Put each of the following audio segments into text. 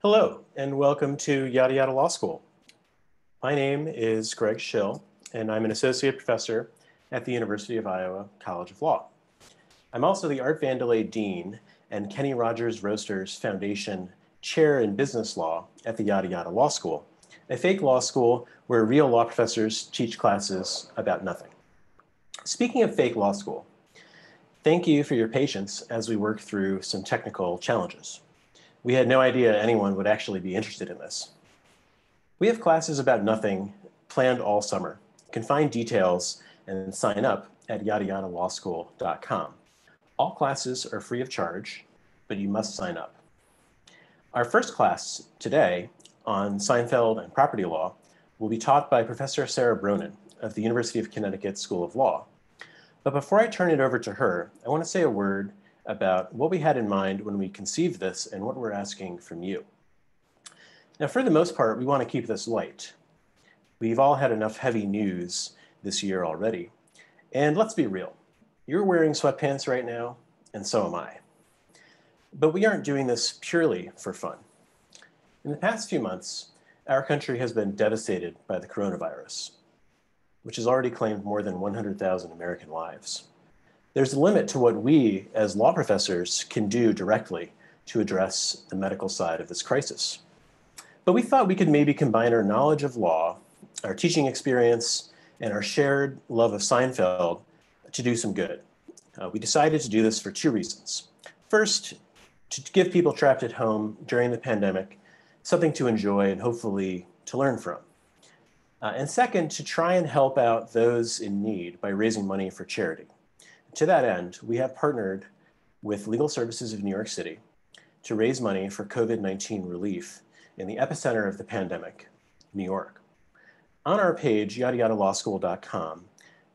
Hello, and welcome to Yada Yada Law School. My name is Greg Shill, and I'm an associate professor at the University of Iowa College of Law. I'm also the Art Vandelay Dean and Kenny Rogers Roasters Foundation Chair in Business Law at the Yada Yada Law School, a fake law school where real law professors teach classes about nothing. Speaking of fake law school, thank you for your patience as we work through some technical challenges we had no idea anyone would actually be interested in this. We have classes about nothing planned all summer. You can find details and sign up at yadayadalawschool.com. All classes are free of charge, but you must sign up. Our first class today on Seinfeld and property law will be taught by Professor Sara Bronin of the University of Connecticut School of Law. But before I turn it over to her, I want to say a word about what we had in mind when we conceived this and what we're asking from you. Now, for the most part, we want to keep this light. We've all had enough heavy news this year already. And let's be real, you're wearing sweatpants right now, and so am I. But we aren't doing this purely for fun. In the past few months, our country has been devastated by the coronavirus, which has already claimed more than 100,000 American lives there's a limit to what we as law professors can do directly to address the medical side of this crisis. But we thought we could maybe combine our knowledge of law, our teaching experience, and our shared love of Seinfeld to do some good. Uh, we decided to do this for two reasons. First, to give people trapped at home during the pandemic something to enjoy and hopefully to learn from. Uh, and second, to try and help out those in need by raising money for charity. To that end, we have partnered with Legal Services of New York City to raise money for COVID-19 relief in the epicenter of the pandemic, New York. On our page, yadayadalawschool.com,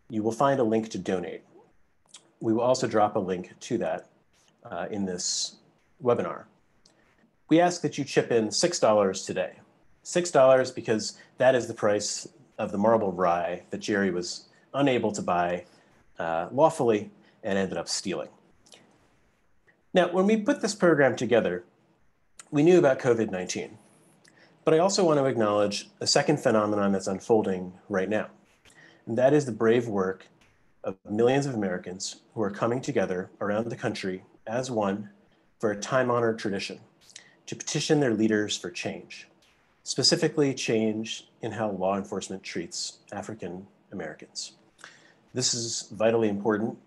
you will find a link to donate. We will also drop a link to that uh, in this webinar. We ask that you chip in $6 today. $6 because that is the price of the marble rye that Jerry was unable to buy uh, lawfully and ended up stealing. Now, when we put this program together, we knew about COVID-19, but I also want to acknowledge a second phenomenon that's unfolding right now, and that is the brave work of millions of Americans who are coming together around the country as one for a time-honored tradition to petition their leaders for change, specifically change in how law enforcement treats African Americans. This is vitally important.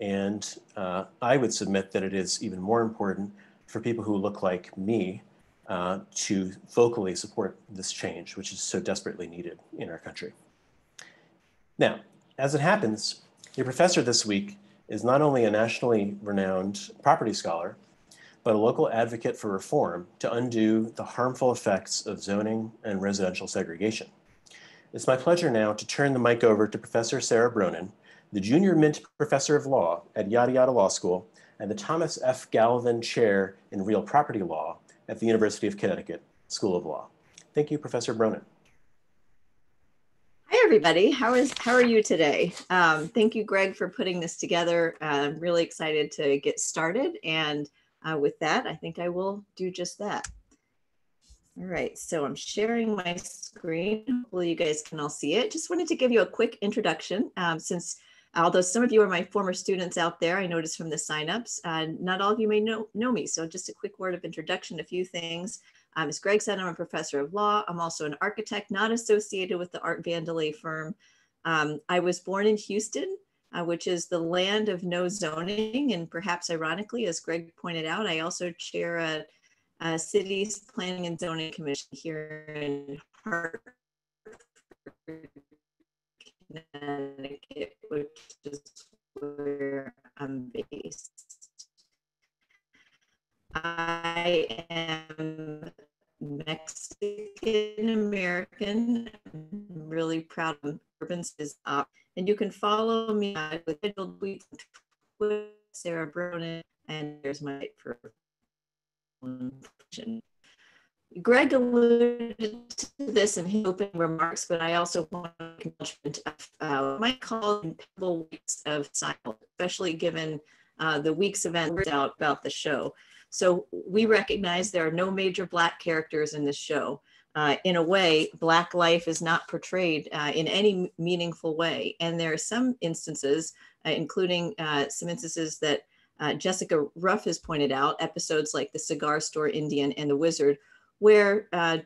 And uh, I would submit that it is even more important for people who look like me uh, to vocally support this change, which is so desperately needed in our country. Now, as it happens, your professor this week is not only a nationally renowned property scholar, but a local advocate for reform to undo the harmful effects of zoning and residential segregation. It's my pleasure now to turn the mic over to Professor Sara Bronin, the Junior Mint Professor of Law at Yada Yada Law School and the Thomas F. Gallivan Chair in Real Property Law at the University of Connecticut School of Law. Thank you, Professor Bronin. Hi, everybody. How is how are you today? Um, thank you, Greg, for putting this together. I'm really excited to get started. And uh, with that, I think I will do just that. All right, so I'm sharing my screen. Hopefully you guys can all see it. Just wanted to give you a quick introduction um, since although some of you are my former students out there, I noticed from the signups, uh, not all of you may know, know me. So just a quick word of introduction, a few things. Um, as Greg said, I'm a professor of law. I'm also an architect, not associated with the Art Vandelay firm. Um, I was born in Houston, uh, which is the land of no zoning. And perhaps ironically, as Greg pointed out, I also chair a uh, City's Planning and Zoning Commission here in Hartford, Connecticut, which is where I'm based. I am Mexican American. I'm really proud of Urban is up. And you can follow me with Sara Bronin, and there's my Greg alluded to this in his opening remarks, but I also want to acknowledge uh, my call in incredible weeks of silence, especially given uh, the week's event out about the show. So we recognize there are no major Black characters in this show. Uh, in a way, Black life is not portrayed uh, in any meaningful way. And there are some instances, uh, including uh, some instances that uh, Jessica Ruff has pointed out, episodes like The Cigar Store Indian and The Wizard, where uh,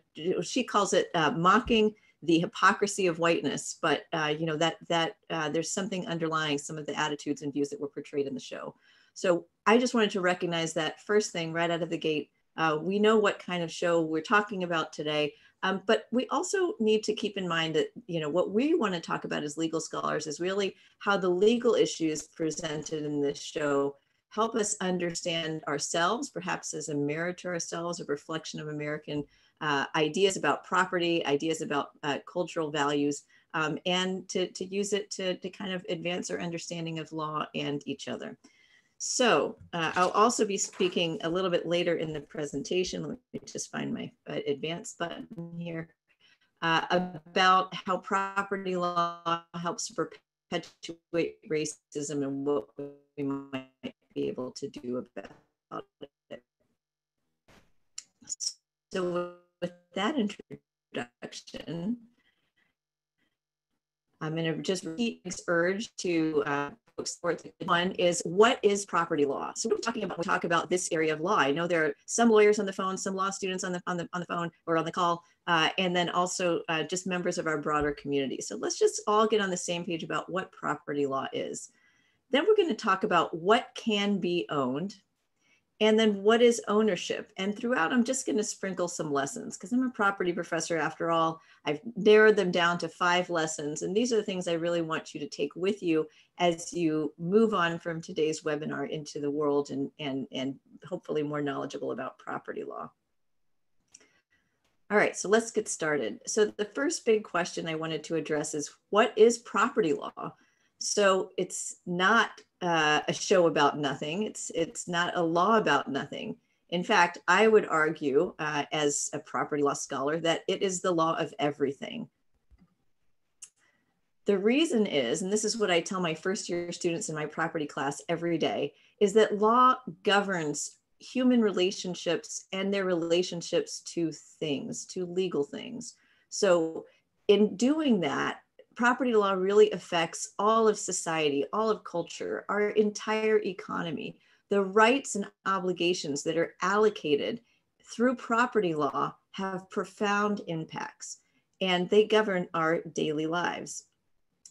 she calls it mocking the hypocrisy of whiteness, but uh, you know that that uh, there's something underlying some of the attitudes and views that were portrayed in the show. So I just wanted to recognize that first thing right out of the gate. Uh, we know what kind of show we're talking about today, um, but we also need to keep in mind that you know what we want to talk about as legal scholars is really how the legal issues presented in this show help us understand ourselves, perhaps as a mirror to ourselves, a reflection of American uh, ideas about property, ideas about uh, cultural values, um, and to, to use it to, to kind of advance our understanding of law and each other. So uh, I'll also be speaking a little bit later in the presentation. Let me just find my uh, advanced button here. Uh, about how property law helps perpetuate racism and what we might be able to do about it. So with that introduction, I'm going to just repeat this urge to uh, sports. One is what is property law? So we're talking about we talk about this area of law. I know there are some lawyers on the phone, some law students on the on the on the phone or on the call, uh, and then also uh, just members of our broader community. So let's just all get on the same page about what property law is. Then we're going to talk about what can be owned and then what is ownership? And throughout, I'm just going to sprinkle some lessons because I'm a property professor after all. I've narrowed them down to five lessons. And these are the things I really want you to take with you as you move on from today's webinar into the world and, and, and hopefully more knowledgeable about property law. All right, so let's get started. So the first big question I wanted to address is what is property law? So it's not uh, a show about nothing. It's it's not a law about nothing. In fact, I would argue, uh, as a property law scholar, that it is the law of everything. The reason is, and this is what I tell my first year students in my property class every day, is that law governs human relationships and their relationships to things, to legal things. So, in doing that, property law really affects all of society, all of culture, our entire economy. The rights and obligations that are allocated through property law have profound impacts and they govern our daily lives.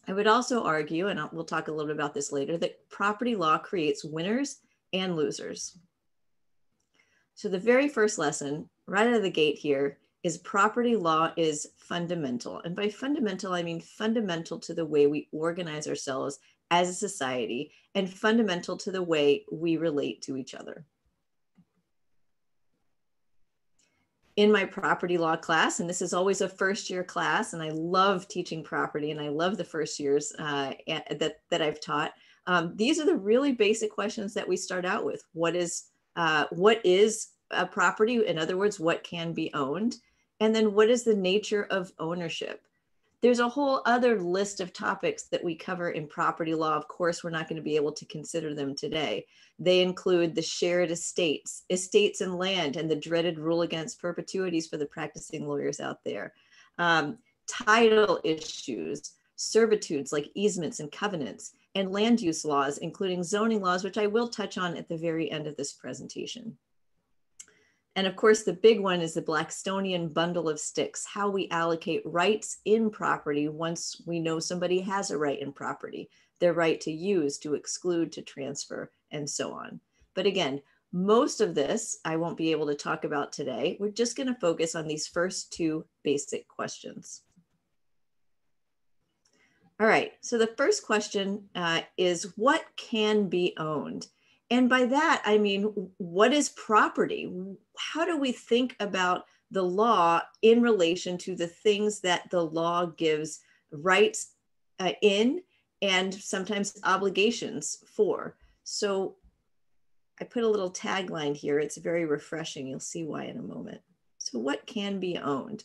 I would also argue, and we'll talk a little bit about this later, that property law creates winners and losers. So, the very first lesson right out of the gate here is property law is fundamental. And by fundamental, I mean fundamental to the way we organize ourselves as a society and fundamental to the way we relate to each other. In my property law class, and this is always a first year class, and I love teaching property and I love the first years uh, that, that I've taught. Um, these are the really basic questions that we start out with. What is, uh, what is a property? In other words, what can be owned? And then what is the nature of ownership? There's a whole other list of topics that we cover in property law. Of course, we're not going to be able to consider them today. They include the shared estates, estates and land, and the dreaded rule against perpetuities for the practicing lawyers out there. Um, title issues, servitudes like easements and covenants, and land use laws, including zoning laws, which I will touch on at the very end of this presentation. And of course, the big one is the Blackstonian bundle of sticks, how we allocate rights in property once we know somebody has a right in property, their right to use, to exclude, to transfer, and so on. But again, most of this I won't be able to talk about today. We're just going to focus on these first two basic questions. All right, so the first question uh, is what can be owned? And by that, I mean, what is property? How do we think about the law in relation to the things that the law gives rights uh, in and sometimes obligations for? So I put a little tagline here. It's very refreshing. You'll see why in a moment. So, what can be owned?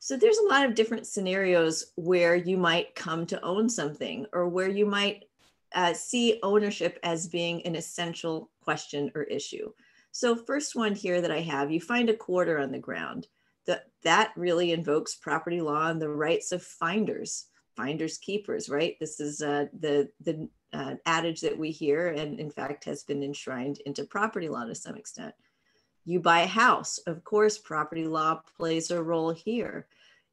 So, there's a lot of different scenarios where you might come to own something or where you might uh, see ownership as being an essential question or issue. So first one here that I have, you find a quarter on the ground. That, that really invokes property law and the rights of finders, finders keepers, right? This is uh, the, the uh, adage that we hear and in fact has been enshrined into property law to some extent. You buy a house, of course, property law plays a role here.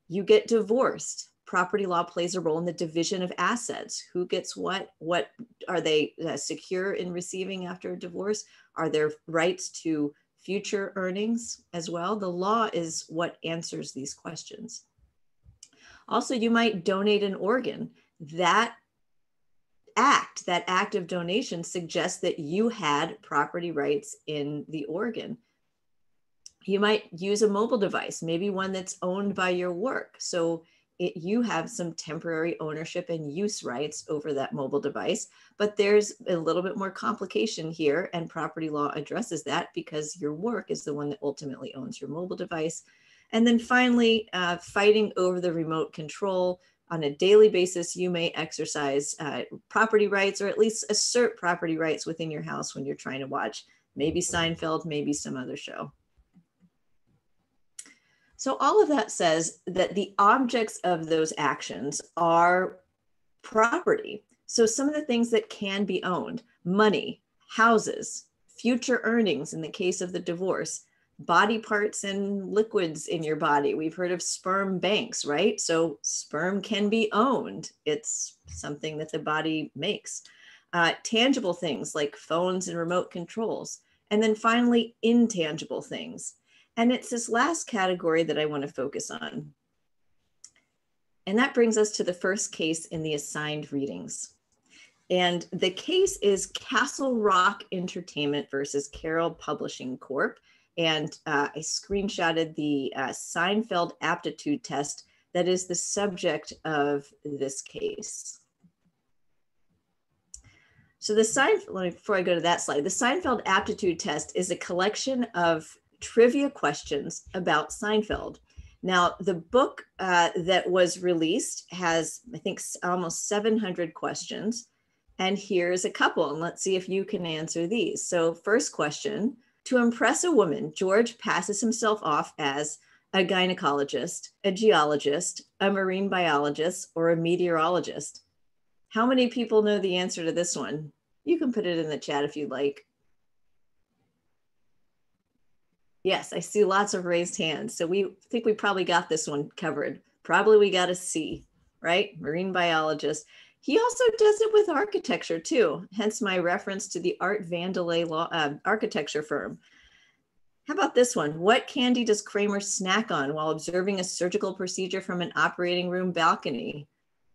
You get divorced, property law plays a role in the division of assets. Who gets what? What are they uh, secure in receiving after a divorce? Are there rights to future earnings as well? The law is what answers these questions. Also, you might donate an organ. That act, that act of donation suggests that you had property rights in the organ. You might use a mobile device, maybe one that's owned by your work. So it, you have some temporary ownership and use rights over that mobile device, but there's a little bit more complication here, and property law addresses that because your work is the one that ultimately owns your mobile device. And then finally, uh, fighting over the remote control. On a daily basis, you may exercise uh, property rights or at least assert property rights within your house when you're trying to watch maybe Seinfeld, maybe some other show. So all of that says that the objects of those actions are property. So some of the things that can be owned, money, houses, future earnings in the case of the divorce, body parts and liquids in your body. We've heard of sperm banks, right? So sperm can be owned. It's something that the body makes. Uh, tangible things like phones and remote controls. And then finally, intangible things. And it's this last category that I want to focus on. And that brings us to the first case in the assigned readings. And the case is Castle Rock Entertainment versus Carol Publishing Corp. And uh, I screenshotted the uh, Seinfeld aptitude test that is the subject of this case. So the Seinfeld, before I go to that slide, the Seinfeld aptitude test is a collection of trivia questions about Seinfeld. Now, the book uh, that was released has, I think, almost 700 questions. And here's a couple, and let's see if you can answer these. So, first question To impress a woman, George passes himself off as a gynecologist, a geologist, a marine biologist, or a meteorologist. How many people know the answer to this one? You can put it in the chat if you'd like. Yes, I see lots of raised hands. So we think we probably got this one covered. Probably we got a C, right? Marine biologist. He also does it with architecture too, hence my reference to the Art Vandelay law, uh, architecture firm. How about this one? What candy does Kramer snack on while observing a surgical procedure from an operating room balcony?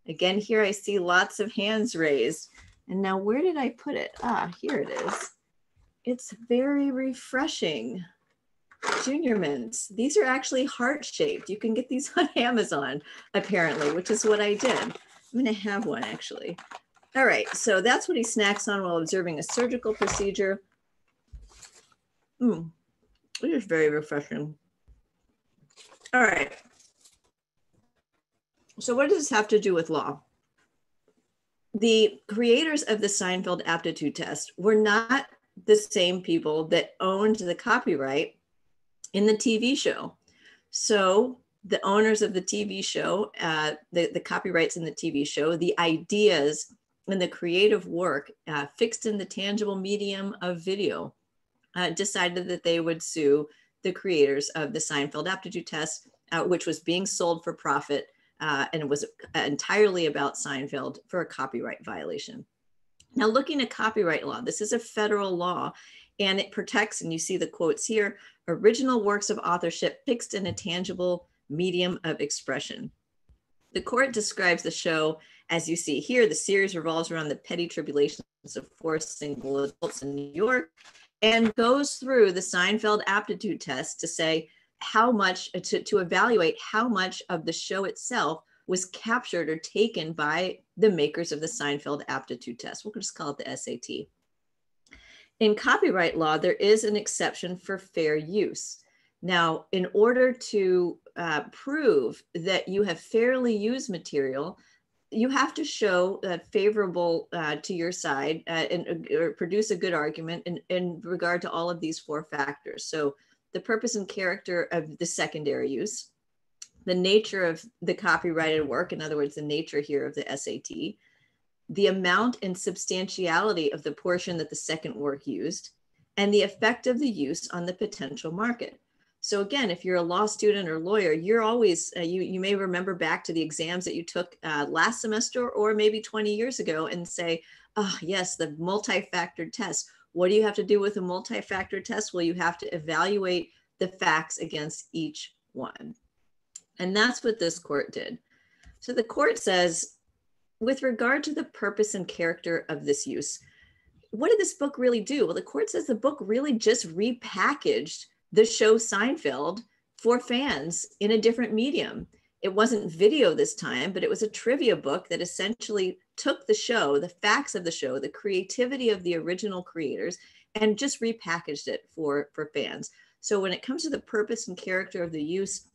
Again, here I see lots of hands raised. And now where did I put it? Ah, here it is. It's very refreshing. Junior mints. These are actually heart shaped. You can get these on Amazon, apparently, which is what I did. I'm going to have one actually. All right, so that's what he snacks on while observing a surgical procedure. Mm, it is very refreshing. All right. So what does this have to do with law? The creators of the Seinfeld aptitude test were not the same people that owned the copyright in the TV show. So the owners of the TV show, uh, the, the copyrights in the TV show, the ideas and the creative work uh, fixed in the tangible medium of video, uh, decided that they would sue the creators of the Seinfeld aptitude test, uh, which was being sold for profit uh, and it was entirely about Seinfeld for a copyright violation. Now, looking at copyright law, this is a federal law and it protects, and you see the quotes here, original works of authorship fixed in a tangible medium of expression. The court describes the show as you see here. The series revolves around the petty tribulations of four single adults in New York and goes through the Seinfeld aptitude test to say how much, to, to evaluate how much of the show itself was captured or taken by the makers of the Seinfeld aptitude test. We'll just call it the SAT. In copyright law, there is an exception for fair use. Now, in order to uh, prove that you have fairly used material, you have to show uh, favorable uh, to your side uh, and uh, produce a good argument in, in regard to all of these four factors. So the purpose and character of the secondary use, the nature of the copyrighted work, in other words, the nature here of the SAT, the amount and substantiality of the portion that the second work used, and the effect of the use on the potential market. So again, if you're a law student or lawyer, you're always, uh, you, you may remember back to the exams that you took uh, last semester or maybe 20 years ago and say, oh yes, the multi-factored test. What do you have to do with a multi-factor test? Well, you have to evaluate the facts against each one. And that's what this court did. So the court says, with regard to the purpose and character of this use, what did this book really do? Well, the court says the book really just repackaged the show Seinfeld for fans in a different medium. It wasn't video this time, but it was a trivia book that essentially took the show, the facts of the show, the creativity of the original creators, and just repackaged it for, for fans. So when it comes to the purpose and character of the use,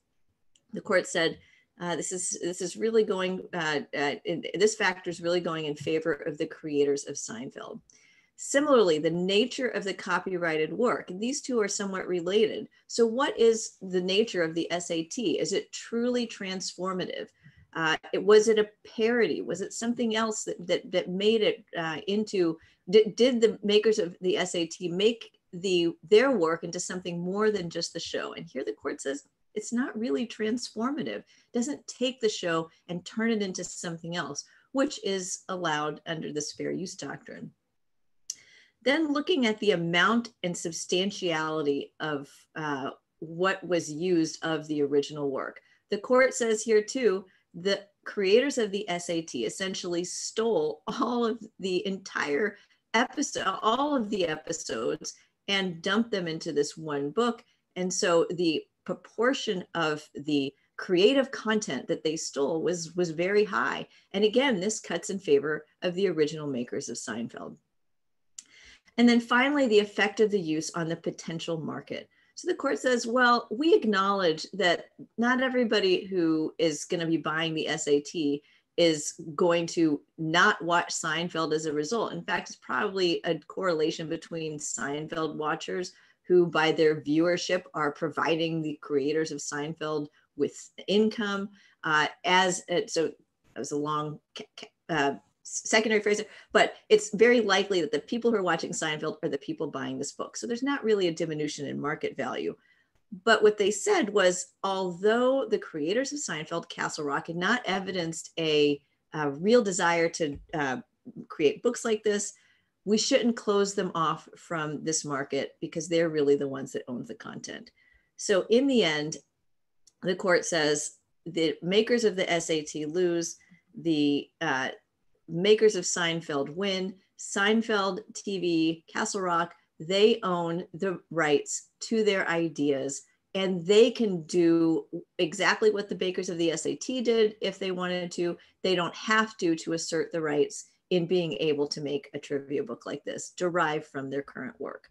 the court said uh, this is this is really going uh, uh, this factor is really going in favor of the creators of Seinfeld. Similarly, the nature of the copyrighted work, these two are somewhat related. So, what is the nature of the SAT? Is it truly transformative? Uh, it, was it a parody? Was it something else that, that, that made it uh, into, did, did the makers of the SAT make the their work into something more than just the show? And here the court says it's not really transformative. It doesn't take the show and turn it into something else, which is allowed under this fair use doctrine. Then looking at the amount and substantiality of uh, what was used of the original work. The court says here too, the creators of the SAT essentially stole all of the entire episode, all of the episodes and dumped them into this one book. And so the proportion of the creative content that they stole was was very high. And again, this cuts in favor of the original makers of Seinfeld. And then finally, the effect of the use on the potential market. So the court says, well, we acknowledge that not everybody who is going to be buying the SAT is going to not watch Seinfeld as a result. In fact, it's probably a correlation between Seinfeld watchers who, by their viewership, are providing the creators of Seinfeld with income. Uh, as it, so, that was a long uh, secondary phrase, but it's very likely that the people who are watching Seinfeld are the people buying this book. So there's not really a diminution in market value. But what they said was, although the creators of Seinfeld, Castle Rock, had not evidenced a, a real desire to uh, create books like this, we shouldn't close them off from this market because they're really the ones that own the content. So in the end, the court says the makers of the SAT lose, the uh, makers of Seinfeld win. Seinfeld TV, Castle Rock, they own the rights to their ideas and they can do exactly what the bakers of the SAT did if they wanted to. They don't have to to assert the rights in being able to make a trivia book like this derived from their current work.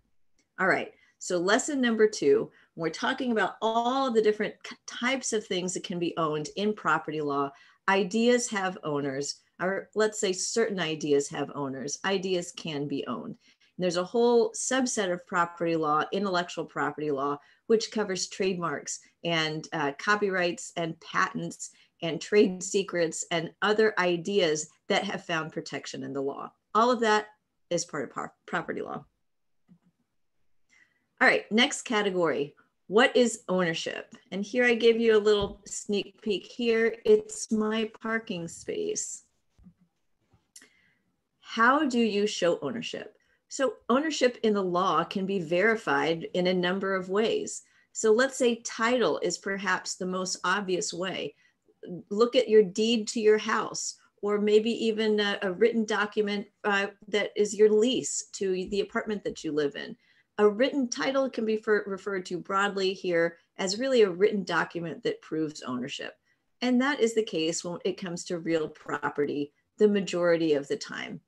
All right, so lesson number two, we're talking about all the different types of things that can be owned in property law. Ideas have owners or let's say certain ideas have owners. Ideas can be owned. And there's a whole subset of property law, intellectual property law, which covers trademarks and uh, copyrights and patents and trade secrets and other ideas that have found protection in the law. All of that is part of property law. All right, next category. What is ownership? And here I give you a little sneak peek here. It's my parking space how do you show ownership? So, ownership in the law can be verified in a number of ways. So, let's say title is perhaps the most obvious way. Look at your deed to your house, or maybe even a, a written document uh, that is your lease to the apartment that you live in. A written title can be for, referred to broadly here as really a written document that proves ownership. And that is the case when it comes to real property the majority of the time.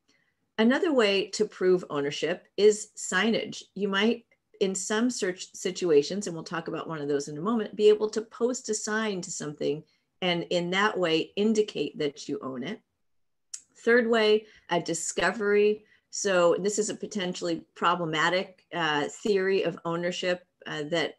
Another way to prove ownership is signage. You might, in some search situations, and we'll talk about one of those in a moment, be able to post a sign to something and in that way indicate that you own it. Third way, a discovery. So this is a potentially problematic uh, theory of ownership uh, that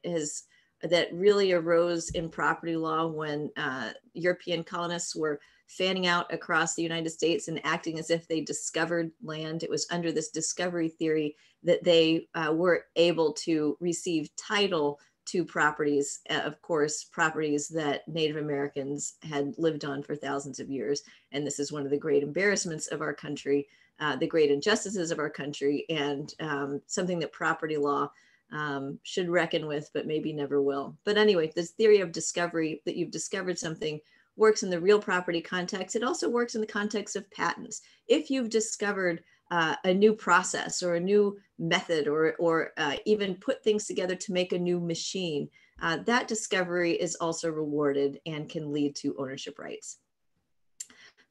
that really arose in property law when uh, European colonists were fanning out across the United States and acting as if they discovered land. It was under this discovery theory that they uh, were able to receive title to properties, uh, of course, properties that Native Americans had lived on for thousands of years. And this is one of the great embarrassments of our country, uh, the great injustices of our country, and um, something that property law um, should reckon with, but maybe never will. But anyway, this theory of discovery that you've discovered something works in the real property context. It also works in the context of patents. If you've discovered uh, a new process or a new method or, or uh, even put things together to make a new machine, uh, that discovery is also rewarded and can lead to ownership rights.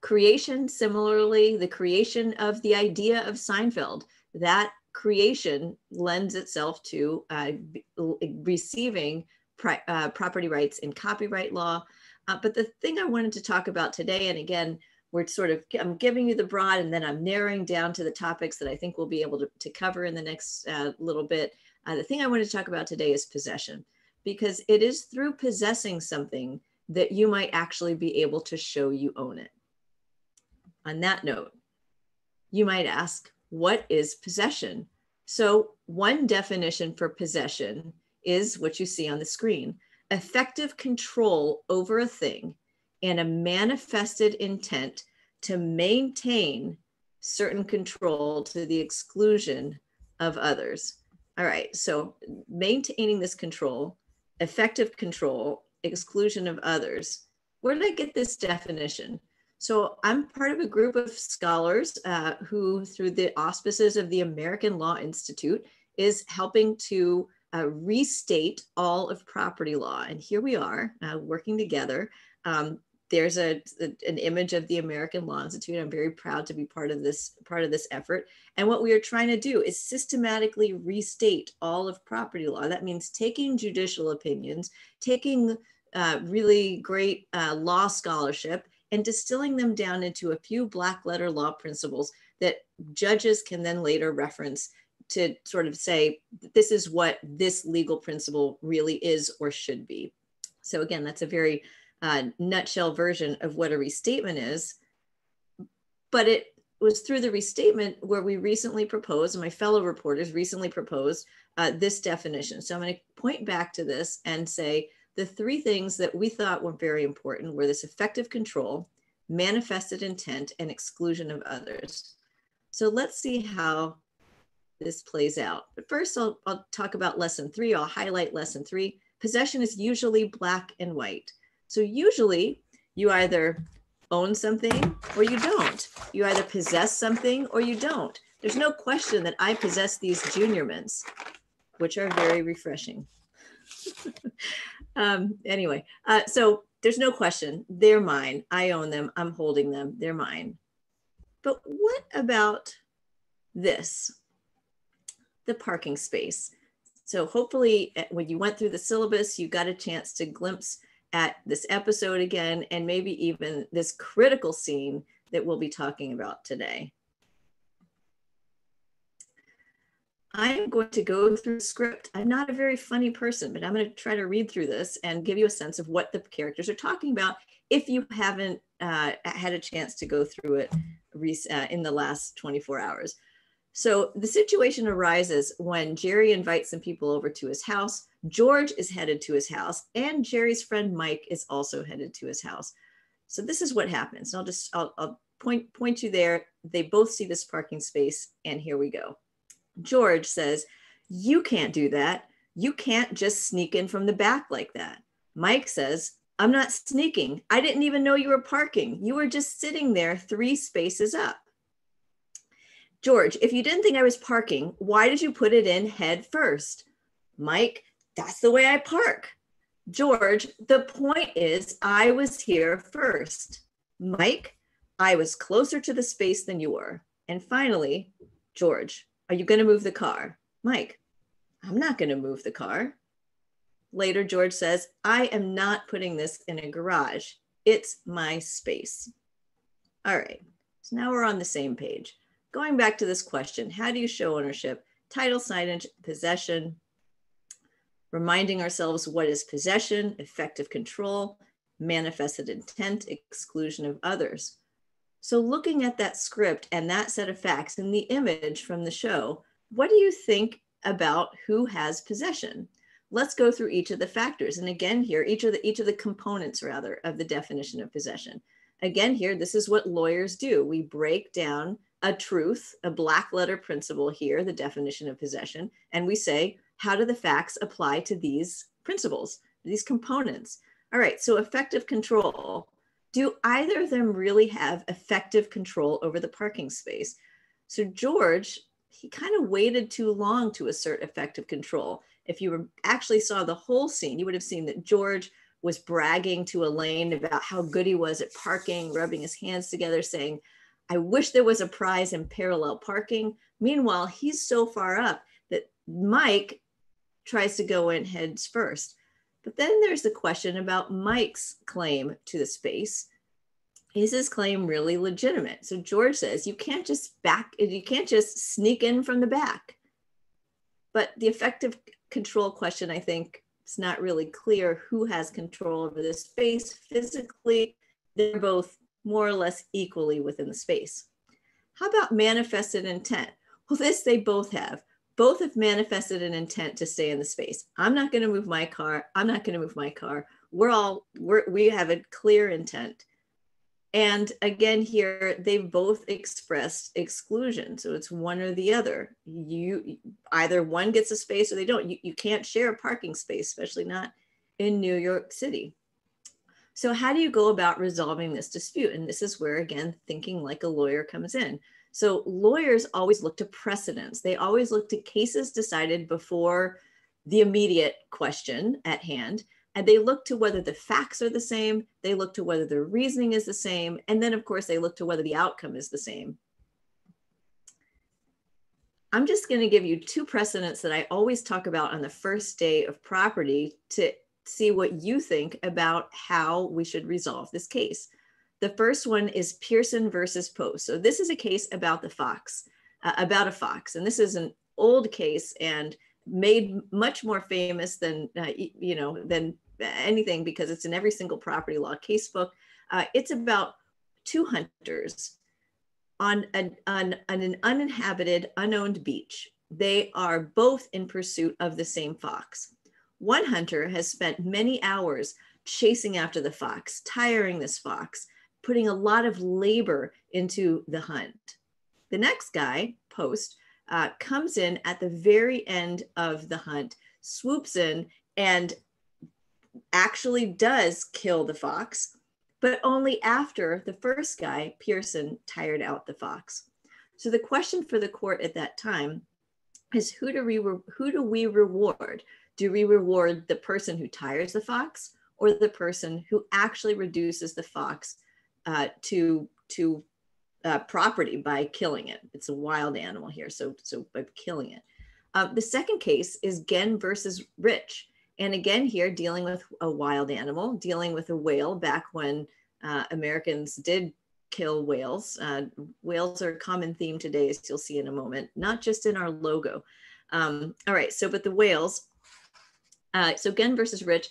Creation, similarly, the creation of the idea of Seinfeld, that creation lends itself to uh, receiving uh, property rights in copyright law. Uh, but the thing I wanted to talk about today, and again, we're sort of, I'm giving you the broad and then I'm narrowing down to the topics that I think we'll be able to, to cover in the next uh, little bit. Uh, the thing I want to talk about today is possession, because it is through possessing something that you might actually be able to show you own it. On that note, you might ask, what is possession? So, one definition for possession is what you see on the screen effective control over a thing and a manifested intent to maintain certain control to the exclusion of others. All right, so maintaining this control, effective control, exclusion of others. Where did I get this definition? So I'm part of a group of scholars uh, who, through the auspices of the American Law Institute, is helping to uh, restate all of property law. And here we are uh, working together. Um, there's a, a, an image of the American Law Institute. I'm very proud to be part of this part of this effort. And what we are trying to do is systematically restate all of property law. That means taking judicial opinions, taking uh, really great uh, law scholarship, and distilling them down into a few black letter law principles that judges can then later reference to sort of say, this is what this legal principle really is or should be. So again, that's a very uh, nutshell version of what a restatement is. But it was through the restatement where we recently proposed, and my fellow reporters recently proposed uh, this definition. So I'm going to point back to this and say the three things that we thought were very important were this effective control, manifested intent, and exclusion of others. So let's see how this plays out. But first, I'll, I'll talk about lesson three. I'll highlight lesson three. Possession is usually black and white. So usually you either own something or you don't. You either possess something or you don't. There's no question that I possess these junior mints, which are very refreshing. um, anyway, uh, so there's no question. They're mine. I own them. I'm holding them. They're mine. But what about this? The parking space. So hopefully eh, when you went through the syllabus, you got a chance to glimpse at this episode again, and maybe even this critical scene that we'll be talking about today. I'm going to go through the script. I'm not a very funny person, but I'm going to try to read through this and give you a sense of what the characters are talking about if you haven't uh, had a chance to go through it uh, in the last 24 hours. So the situation arises when Jerry invites some people over to his house. George is headed to his house, and Jerry's friend Mike is also headed to his house. So this is what happens. And I'll just I'll, I'll point point you there. They both see this parking space, and here we go. George says, You can't do that. You can't just sneak in from the back like that. Mike says, I'm not sneaking. I didn't even know you were parking. You were just sitting there three spaces up. George, if you didn't think I was parking, why did you put it in head first? Mike, that's the way I park. George, the point is, I was here first. Mike, I was closer to the space than you were. And finally, George, are you going to move the car? Mike, I'm not going to move the car. Later, George says, I am not putting this in a garage. It's my space. All right. So now we're on the same page. Going back to this question, how do you show ownership? Title, signage, possession, reminding ourselves what is possession, effective control, manifested intent, exclusion of others. So looking at that script and that set of facts and the image from the show, what do you think about who has possession? Let's go through each of the factors. And again, here, each of the each of the components rather of the definition of possession. Again, here, this is what lawyers do. We break down a truth, a black letter principle here, the definition of possession, and we say, how do the facts apply to these principles, these components? All right, so effective control. Do either of them really have effective control over the parking space? So George, he kind of waited too long to assert effective control. If you were, actually saw the whole scene, you would have seen that George was bragging to Elaine about how good he was at parking, rubbing his hands together, saying, I wish there was a prize in parallel parking. Meanwhile, he's so far up that Mike tries to go in heads first. But then there's the question about Mike's claim to the space. Is his claim really legitimate? So George says you can't just back, you can't just sneak in from the back. But the effective control question, I think, it's not really clear who has control over the space physically. They're both more or less equally within the space. How about manifested intent? Well, this they both have both have manifested an intent to stay in the space. I'm not going to move my car. I'm not going to move my car. We're all we're, we have a clear intent. And again, here they've both expressed exclusion. So it's one or the other. You either one gets a space or they don't. You, you can't share a parking space, especially not in New York City. So how do you go about resolving this dispute? And this is where, again, thinking like a lawyer comes in. So lawyers always look to precedents. They always look to cases decided before the immediate question at hand. And they look to whether the facts are the same. They look to whether the reasoning is the same. And then, of course, they look to whether the outcome is the same. I'm just going to give you two precedents that I always talk about on the first day of property to see what you think about how we should resolve this case. The first one is Pierson versus Post. So this is a case about the fox, uh, about a fox. And this is an old case and made much more famous than, uh, you know, than anything because it's in every single property law case book. Uh, it's about two hunters on an, on an uninhabited, unowned beach. They are both in pursuit of the same fox. One hunter has spent many hours chasing after the fox, tiring this fox, putting a lot of labor into the hunt. The next guy, Post, uh, comes in at the very end of the hunt, swoops in, and actually does kill the fox, but only after the first guy, Pierson, tired out the fox. So the question for the court at that time is who do we, who do we reward? Do we reward the person who tires the fox or the person who actually reduces the fox uh, to to uh, property by killing it. It's a wild animal here, so so by killing it. Uh, the second case is Ghen versus Rich, and again here dealing with a wild animal, dealing with a whale back when uh, Americans did kill whales. Uh, whales are a common theme today, as you'll see in a moment, not just in our logo. Um, all right, so but the whales. Uh, so Ghen versus Rich.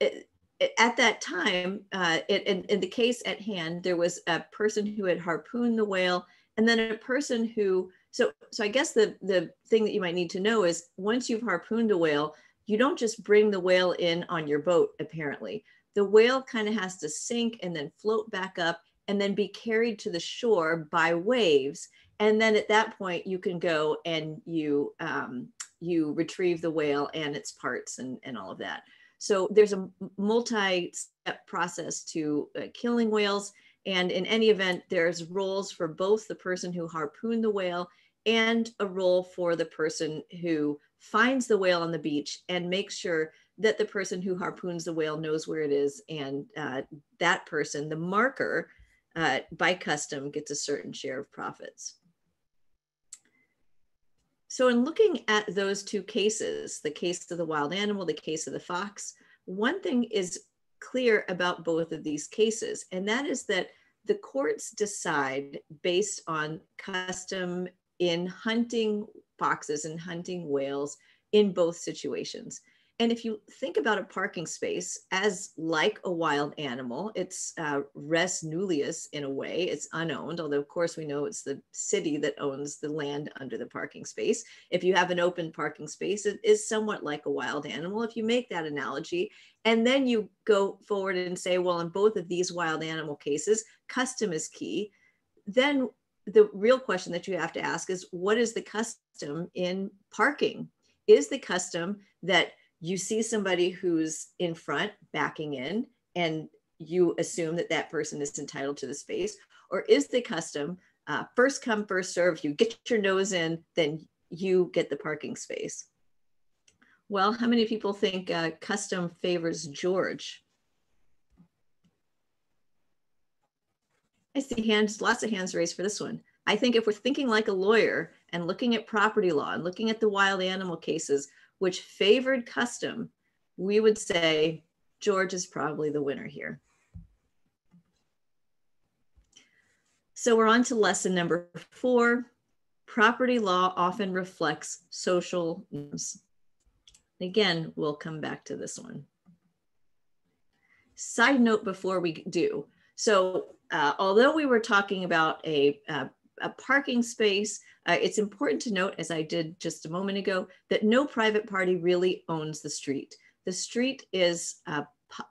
It, at that time, uh, it, in, in, the case at hand, there was a person who had harpooned the whale, and then a person who. So, so I guess the the thing that you might need to know is once you've harpooned a whale, you don't just bring the whale in on your boat. Apparently, the whale kind of has to sink and then float back up, and then be carried to the shore by waves. And then at that point, you can go and you um, you retrieve the whale and its parts and and all of that. So there's a multi-step process to uh, killing whales. And in any event, there's roles for both the person who harpooned the whale and a role for the person who finds the whale on the beach and makes sure that the person who harpoons the whale knows where it is. And uh, that person, the marker, uh, by custom, gets a certain share of profits. So in looking at those two cases, the case of the wild animal, the case of the fox, one thing is clear about both of these cases, and that is that the courts decide based on custom in hunting foxes and hunting whales in both situations. And if you think about a parking space as like a wild animal, it's uh, res nullius in a way, it's unowned, although of course we know it's the city that owns the land under the parking space. If you have an open parking space, it is somewhat like a wild animal. If you make that analogy, and then you go forward and say, well, in both of these wild animal cases, custom is key, then the real question that you have to ask is what is the custom in parking? Is the custom that you see somebody who's in front backing in and you assume that that person is entitled to the space or is the custom uh, first come first serve you get your nose in then you get the parking space. Well how many people think uh, custom favors george? I see hands lots of hands raised for this one. I think if we're thinking like a lawyer and looking at property law and looking at the wild animal cases which favored custom, we would say George is probably the winner here. So we're on to lesson number four. Property law often reflects social norms. Again, we'll come back to this one. Side note before we do. So uh, although we were talking about a, uh, a parking space uh, it's important to note, as I did just a moment ago, that no private party really owns the street. The street is uh,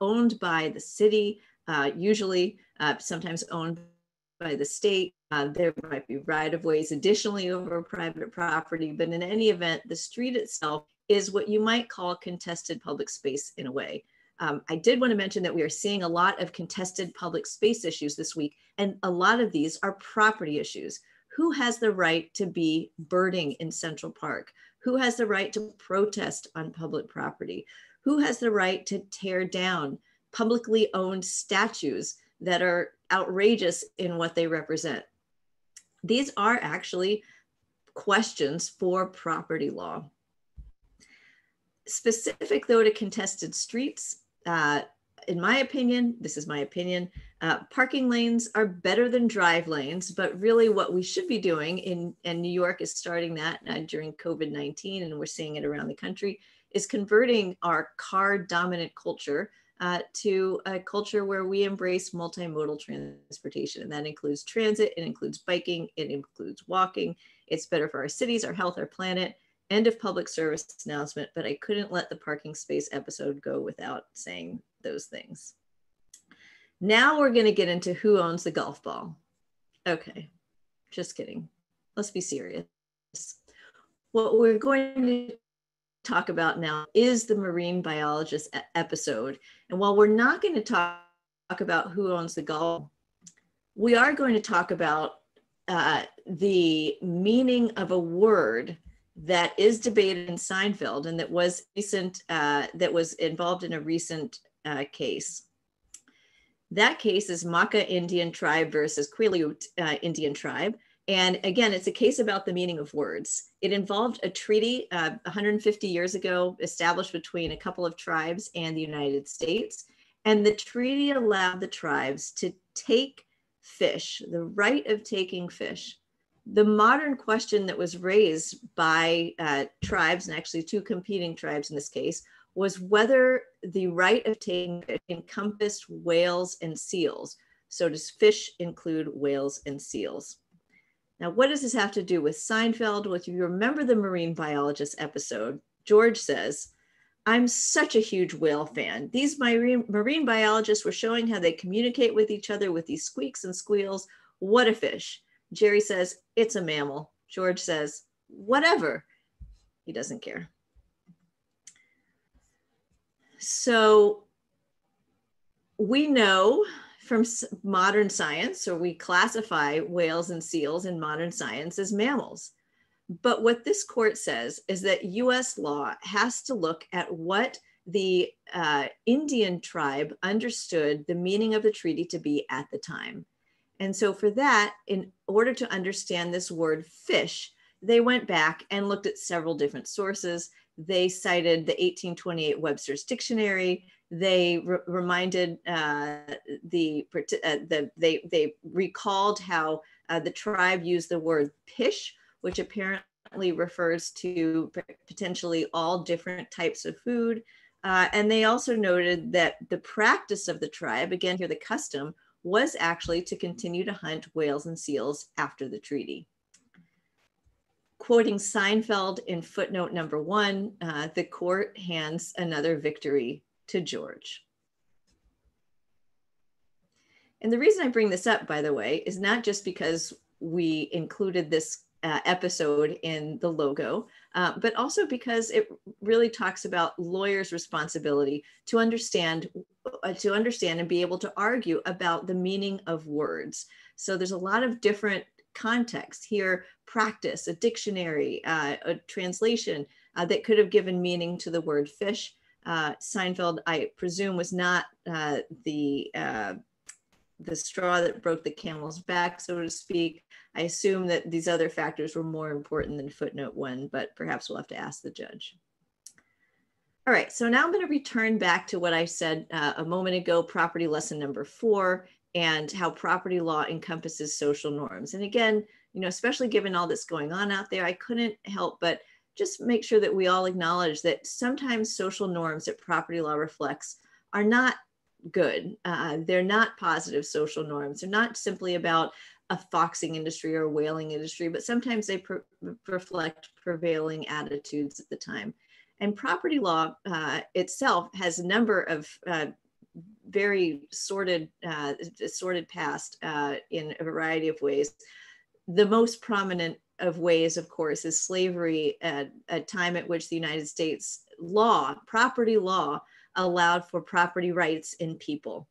owned by the city, uh, usually uh, sometimes owned by the state. Uh, there might be right of ways additionally over private property, but in any event, the street itself is what you might call contested public space in a way. Um, I did want to mention that we are seeing a lot of contested public space issues this week, and a lot of these are property issues who has the right to be birding in Central Park? Who has the right to protest on public property? Who has the right to tear down publicly owned statues that are outrageous in what they represent? These are actually questions for property law. Specific though to contested streets, uh, in my opinion, this is my opinion, uh, parking lanes are better than drive lanes, but really what we should be doing in, and New York is starting that uh, during COVID-19 and we're seeing it around the country, is converting our car dominant culture uh, to a culture where we embrace multimodal transportation. And that includes transit, it includes biking, it includes walking. It's better for our cities, our health, our planet. End of public service announcement, but I couldn't let the parking space episode go without saying those things. Now we're going to get into who owns the golf ball. Okay, just kidding. Let's be serious. What we're going to talk about now is the marine biologist episode. And while we're not going to talk, about who owns the golf, we are going to talk about uh, the meaning of a word that is debated in Seinfeld and that was recent, uh, that was involved in a recent uh, case. That case is Makah Indian tribe versus Quileute uh, Indian tribe. And again, it's a case about the meaning of words. It involved a treaty uh, 150 years ago established between a couple of tribes and the United States. And the treaty allowed the tribes to take fish, the right of taking fish. The modern question that was raised by uh, tribes, and actually two competing tribes in this case, was whether the right of taking encompassed whales and seals. So does fish include whales and seals? Now, what does this have to do with Seinfeld? Well, if you remember the marine biologist episode, George says, I'm such a huge whale fan. These marine, marine biologists were showing how they communicate with each other with these squeaks and squeals. What a fish. Jerry says, it's a mammal. George says, whatever. He doesn't care. So we know from modern science, or we classify whales and seals in modern science as mammals. But what this court says is that US law has to look at what the uh, Indian tribe understood the meaning of the treaty to be at the time. And so, for that, in order to understand this word fish, they went back and looked at several different sources. They cited the 1828 Webster's Dictionary. They re reminded uh, the, uh, the they they recalled how uh, the tribe used the word pish, which apparently refers to potentially all different types of food. Uh, and they also noted that the practice of the tribe, again here the custom, was actually to continue to hunt whales and seals after the treaty. Quoting Seinfeld in footnote number one, uh, the court hands another victory to George. And the reason I bring this up, by the way, is not just because we included this uh, episode in the logo, uh, but also because it really talks about lawyers' responsibility to understand, uh, to understand and be able to argue about the meaning of words. So there's a lot of different contexts here, practice, a dictionary, uh, a translation uh, that could have given meaning to the word fish. Uh, Seinfeld, I presume, was not the the straw that broke the camel's back, so to speak. I assume that these other factors were more important than footnote one, but perhaps we'll have to ask the judge. All right, so now I'm going to return back to what I said uh, a moment ago, property lesson number four, and how property law encompasses social norms. And again, you know, especially given all that's going on out there, I couldn't help but just make sure that we all acknowledge that sometimes social norms that property law reflects are not good. Uh, they're not positive social norms. They're not simply about a foxing industry or a whaling industry, but sometimes they reflect prevailing attitudes at the time. And property law uh, itself has a number of uh, very sorted, uh, sorted past uh, in a variety of ways. The most prominent of ways, of course, is slavery at a time at which the United States law, property law, allowed for property rights in people.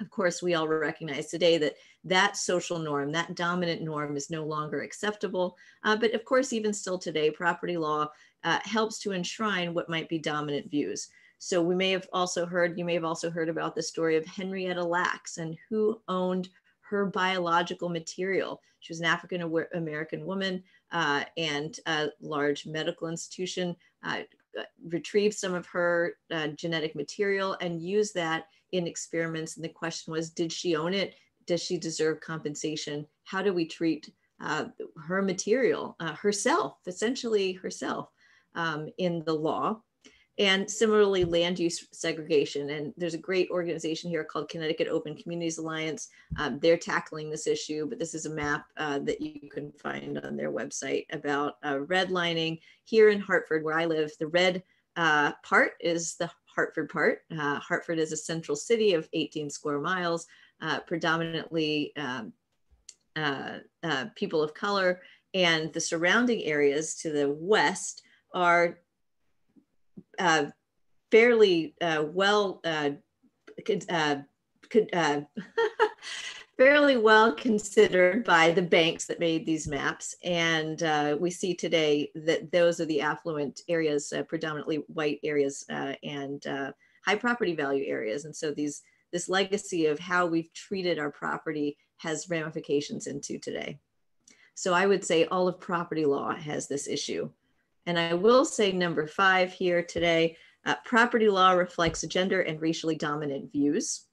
Of course, we all recognize today that that social norm, that dominant norm is no longer acceptable. Uh, but of course, even still today, property law uh, helps to enshrine what might be dominant views. So we may have also heard, you may have also heard about the story of Henrietta Lacks and who owned her biological material. She was an African American woman uh, and a large medical institution uh, retrieved some of her uh, genetic material and used that in experiments. And the question was, did she own it? Does she deserve compensation? How do we treat uh, her material, uh, herself, essentially herself, um, in the law? And similarly land use segregation and there's a great organization here called connecticut open communities alliance. Um, they're tackling this issue but this is a map uh, that you can find on their website about uh, redlining. Here in hartford where i live the red uh, part is the hartford part. Uh, hartford is a central city of 18 square miles uh, predominantly um, uh, people of color and the surrounding areas to the west are uh, fairly uh, well uh, uh, uh fairly well considered by the banks that made these maps. And uh, we see today that those are the affluent areas, predominantly white areas and high property value areas. And so these this legacy of how we've treated our property has ramifications into today. So I would say all of property law has this issue. And I will say number five here today, uh, property law reflects gender and racially dominant views.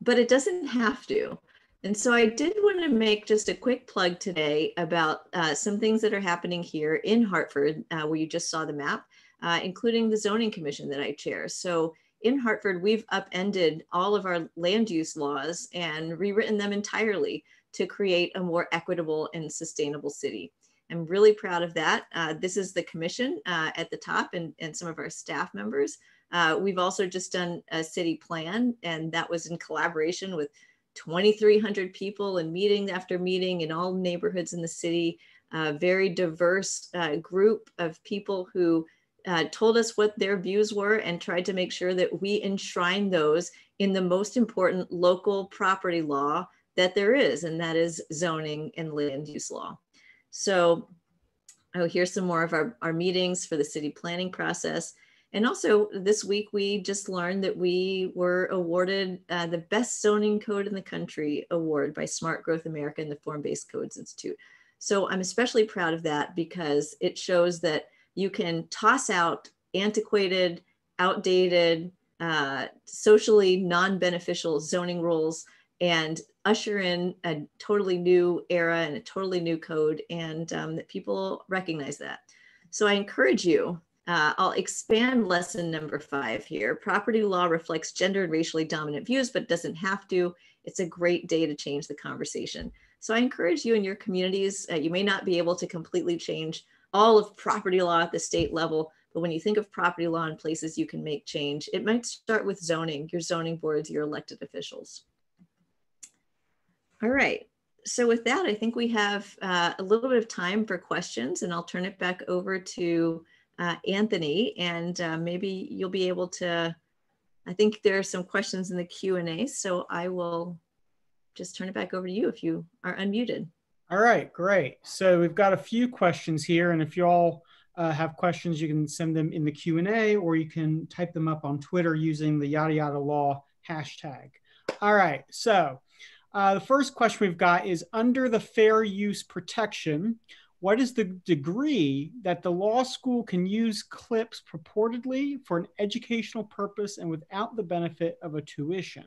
But it doesn't have to. And so I did want to make just a quick plug today about uh, some things that are happening here in Hartford, uh, where you just saw the map, uh, including the zoning commission that I chair. So in Hartford, we've upended all of our land use laws and rewritten them entirely to create a more equitable and sustainable city. I'm really proud of that. Uh, this is the commission uh, at the top and, and some of our staff members. Uh, we've also just done a city plan and that was in collaboration with 2,300 people and meeting after meeting in all neighborhoods in the city. Very diverse uh, group of people who uh, told us what their views were and tried to make sure that we enshrine those in the most important local property law that there is, and that is zoning and land use law. So oh, here's some more of our, our meetings for the city planning process. And also this week, we just learned that we were awarded uh, the best zoning code in the country award by Smart Growth America and the Form-Based Codes Institute. So I'm especially proud of that because it shows that you can toss out antiquated, outdated, uh, socially non-beneficial zoning rules and usher in a totally new era and a totally new code and um, that people recognize that. So I encourage you uh, I'll expand lesson number five here. Property law reflects gender and racially dominant views, but doesn't have to. It's a great day to change the conversation. So I encourage you in your communities, uh, you may not be able to completely change all of property law at the state level, but when you think of property law in places you can make change, it might start with zoning, your zoning boards, your elected officials. All right. So with that, I think we have uh, a little bit of time for questions and I'll turn it back over to uh, Anthony, and uh, maybe you'll be able to. I think there are some questions in the Q and A, so I will just turn it back over to you if you are unmuted. All right, great. So we've got a few questions here, and if you all uh, have questions, you can send them in the Q and A, or you can type them up on Twitter using the yada yada law hashtag. All right, so. Uh, the first question we've got is under the fair use protection, what is the degree that the law school can use clips purportedly for an educational purpose and without the benefit of a tuition?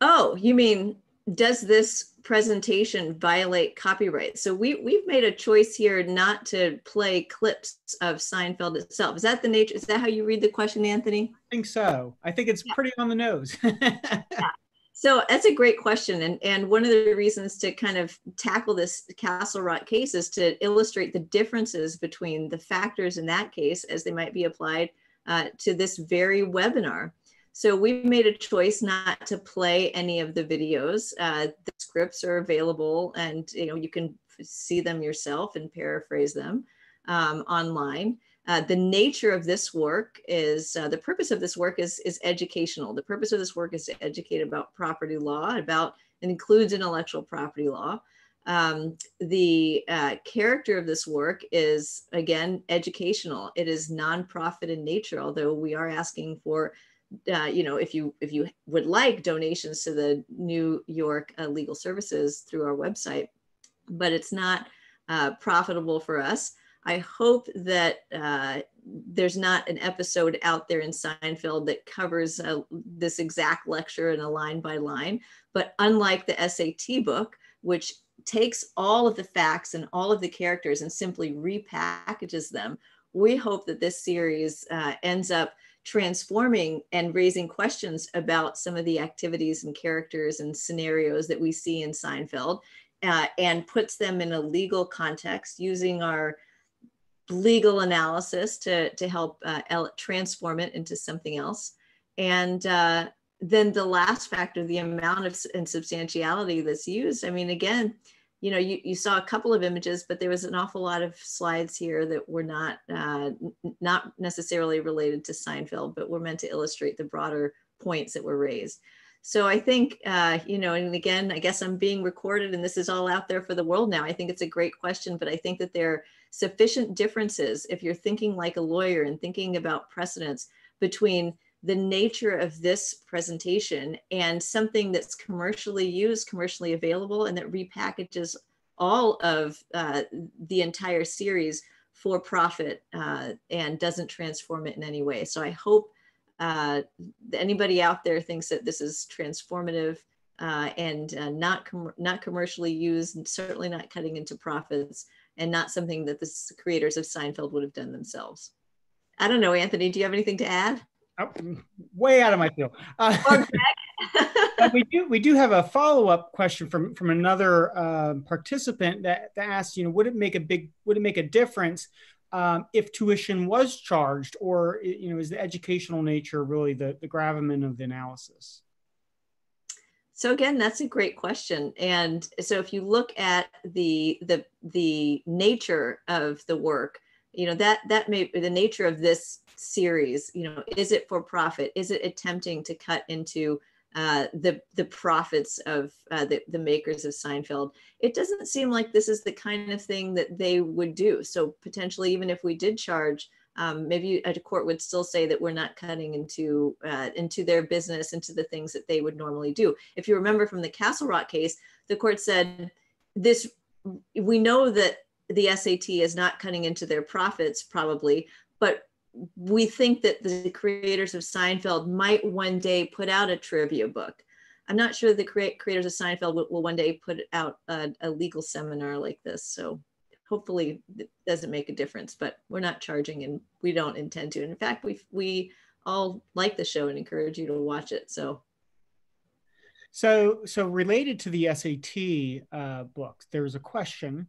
Oh, you mean does this presentation violate copyright? So we we've made a choice here not to play clips of Seinfeld itself. Is that the nature? Is that how you read the question, Anthony? I think so. I think it's yeah. pretty on the nose. yeah. So that's a great question. And, and one of the reasons to kind of tackle this Castle Rock case is to illustrate the differences between the factors in that case as they might be applied uh, to this very webinar. So we made a choice not to play any of the videos. Uh, the scripts are available and you know you can see them yourself and paraphrase them um, online. Uh, the nature of this work is uh, the purpose of this work is, is educational. The purpose of this work is to educate about property law, about it includes intellectual property law. Um, the uh, character of this work is again educational. It is nonprofit in nature, although we are asking for, uh, you know, if you if you would like donations to the New York uh, Legal Services through our website, but it's not uh, profitable for us. I hope that uh, there's not an episode out there in Seinfeld that covers uh, this exact lecture in a line by line. But unlike the SAT book, which takes all of the facts and all of the characters and simply repackages them, we hope that this series uh, ends up transforming and raising questions about some of the activities and characters and scenarios that we see in Seinfeld uh, and puts them in a legal context using our legal analysis to, to help uh, transform it into something else. And uh, then the last factor, the amount of insubstantiality that's used. I mean, again, you know, you, you saw a couple of images, but there was an awful lot of slides here that were not uh, not necessarily related to Seinfeld, but were meant to illustrate the broader points that were raised. So I think, uh, you know, and again, I guess I'm being recorded and this is all out there for the world now. I think it's a great question, but I think that there are sufficient differences if you're thinking like a lawyer and thinking about precedents between the nature of this presentation and something that's commercially used, commercially available, and that repackages all of uh, the entire series for profit uh, and doesn't transform it in any way. So I hope uh, anybody out there thinks that this is transformative uh, and uh, not com not commercially used, and certainly not cutting into profits, and not something that the creators of Seinfeld would have done themselves. I don't know, Anthony. Do you have anything to add? Way out of my field. Uh, we do we do have a follow up question from from another uh, participant that, that asks, you know, would it make a big would it make a difference um, if tuition was charged, or you know, is the educational nature really the, the gravamen of the analysis? So again, that's a great question. And so if you look at the the the nature of the work, you know that that may the nature of this series. You know, is it for profit? Is it attempting to cut into uh, the the profits of uh, the the makers of Seinfeld. It doesn't seem like this is the kind of thing that they would do. So potentially, even if we did charge, um, maybe a court would still say that we're not cutting into uh, into their business, into the things that they would normally do. If you remember from the Castle Rock case, the court said this. We know that the SAT is not cutting into their profits, probably, but we think that the creators of Seinfeld might one day put out a trivia book. I'm not sure the creators of Seinfeld will, will one day put out a, a, legal seminar like this. So hopefully it doesn't make a difference, but we're not charging and we don't intend to. In fact, we, we all like the show and encourage you to watch it. So so, so related to the SAT uh, books, there's a question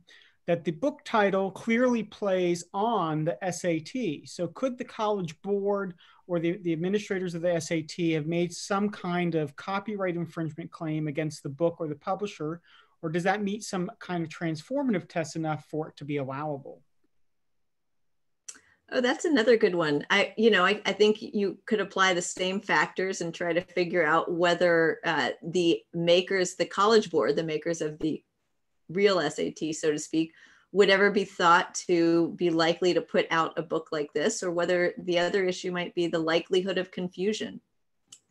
that the book title clearly plays on the SAT. So, could the College Board or the, the administrators of the SAT have made some kind of copyright infringement claim against the book or the publisher? Or does that meet some kind of transformative test enough for it to be allowable? Oh, that's another good one. I, you know, I, I think you could apply the same factors and try to figure out whether uh, the makers, the College Board, the makers of the real SAT, so to speak, would ever be thought to be likely to put out a book like this, or whether the other issue might be the likelihood of confusion.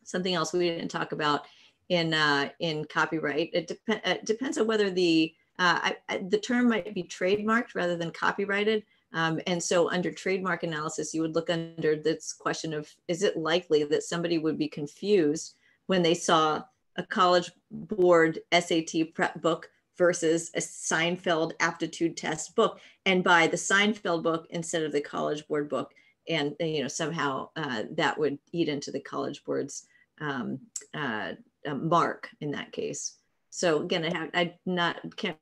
Something else we didn't talk about in uh, in copyright. It, dep- it depends on whether the uh, I, I, the term might be trademarked rather than copyrighted. Um, and so under trademark analysis, you would look under this question of, is it likely that somebody would be confused when they saw a college board SAT prep book versus a Seinfeld aptitude test book and buy the Seinfeld book instead of the College Board book. And, you know, somehow uh, that would eat into the College Board's um, uh, uh, mark in that case. So again, I have, I not, can't,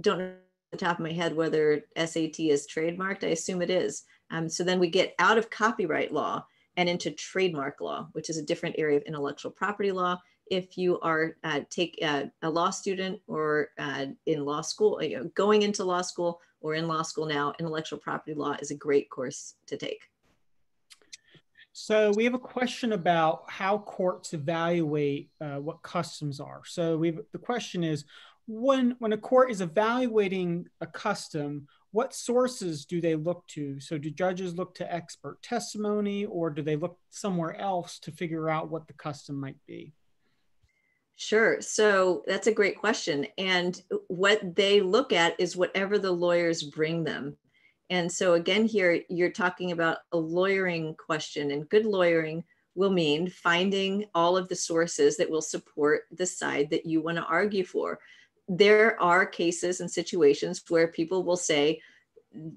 don't know the top of my head whether SAT is trademarked. I assume it is. Um, so then we get out of copyright law and into trademark law, which is a different area of intellectual property law if you are uh, take uh, a law student or uh, in law school, you know, going into law school or in law school now, intellectual property law is a great course to take. So we have a question about how courts evaluate uh, what customs are. So we the question is, when when a court is evaluating a custom, what sources do they look to? So do judges look to expert testimony, or do they look somewhere else to figure out what the custom might be? Sure. So that's a great question. And what they look at is whatever the lawyers bring them. And so, again, here you're talking about a lawyering question, and good lawyering will mean finding all of the sources that will support the side that you want to argue for. There are cases and situations where people will say,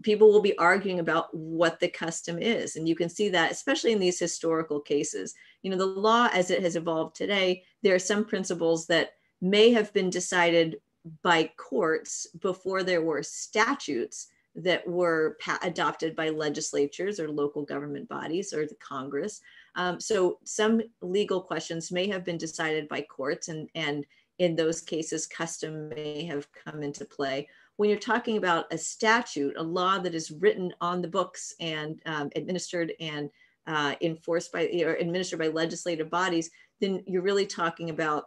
people will be arguing about what the custom is. And you can see that, especially in these historical cases. You know, the law as it has evolved today, there are some principles that may have been decided by courts before there were statutes that were adopted by legislatures or local government bodies or the Congress. Um, so some legal questions may have been decided by courts, and, and in those cases, custom may have come into play when you're talking about a statute, a law that is written on the books and um, administered and uh, enforced by or administered by legislative bodies, then you're really talking about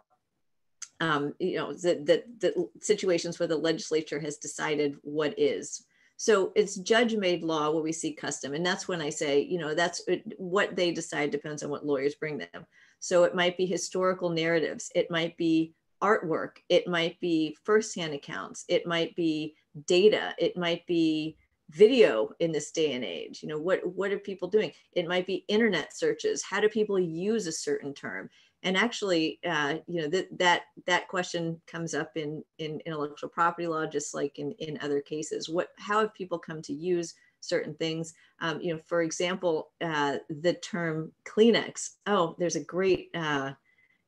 um, you know the, the, the situations where the legislature has decided what is. So it's judge-made law where we see custom, and that's when I say you know that's what they decide depends on what lawyers bring them. So it might be historical narratives, it might be artwork, it might be firsthand accounts, it might be data, it might be video in this day and age. You know what what are people doing? It might be internet searches. How do people use a certain term? And actually uh, you know that that that question comes up in in intellectual property law just like in in other cases. What how have people come to use certain things? Um, you know for example uh, the term kleenex. Oh there's a great uh,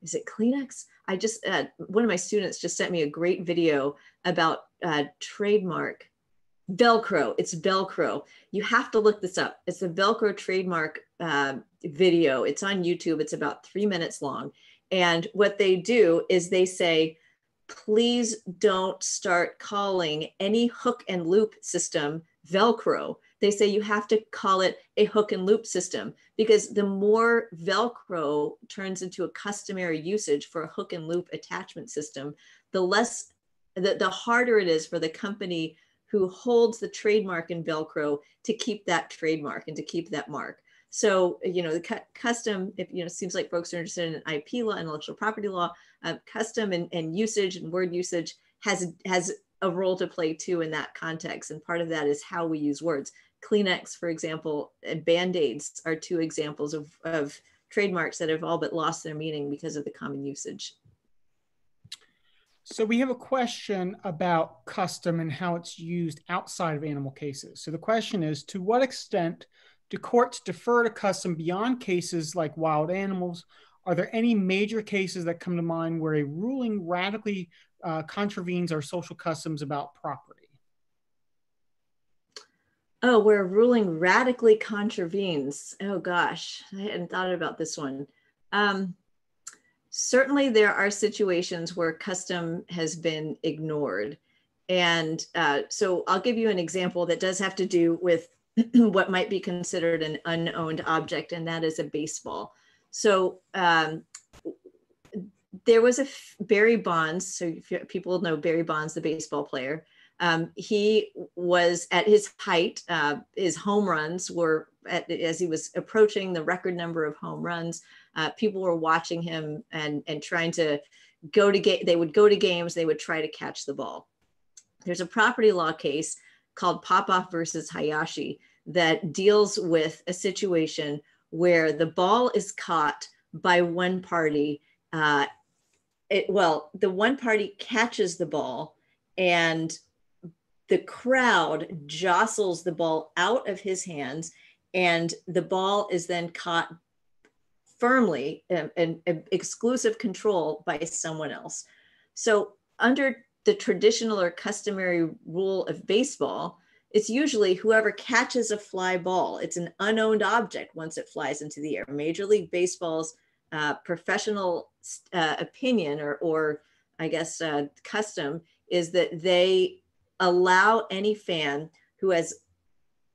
is it Kleenex? I just, uh, one of my students just sent me a great video about uh, trademark Velcro. It's Velcro. You have to look this up. It's a Velcro trademark uh, video. It's on YouTube. It's about three minutes long. And what they do is they say, please don't start calling any hook and loop system Velcro they say you have to call it a hook and loop system because the more Velcro turns into a customary usage for a hook and loop attachment system, the less, the, the harder it is for the company who holds the trademark in Velcro to keep that trademark and to keep that mark. So, you know, the cu custom, if, you know, seems like folks are interested in IP law, intellectual property law, uh, custom and, and usage and word usage has, has a role to play too in that context. And part of that is how we use words. Kleenex, for example, and Band-Aids are two examples of, of trademarks that have all but lost their meaning because of the common usage. So we have a question about custom and how it's used outside of animal cases. So the question is, to what extent do courts defer to custom beyond cases like wild animals? Are there any major cases that come to mind where a ruling radically uh, contravenes our social customs about property? Oh, where ruling radically contravenes. Oh gosh, I hadn't thought about this one. Um, certainly, there are situations where custom has been ignored. And uh, so I'll give you an example that does have to do with what might be considered an unowned object, and that is a baseball. So um, there was a Barry Bonds. So people know Barry Bonds, the baseball player. Um, he was at his height. Uh, his home runs were at, as he was approaching the record number of home runs. Uh, people were watching him and and trying to go to get. They would go to games. They would try to catch the ball. There's a property law case called Popov versus Hayashi that deals with a situation where the ball is caught by one party. Uh, it, well, the one party catches the ball and the crowd jostles the ball out of his hands and the ball is then caught firmly in, in exclusive control by someone else. So under the traditional or customary rule of baseball, it's usually whoever catches a fly ball. It's an unowned object once it flies into the air. Major League Baseball's uh, professional uh, opinion or, or I guess uh, custom is that they allow any fan who has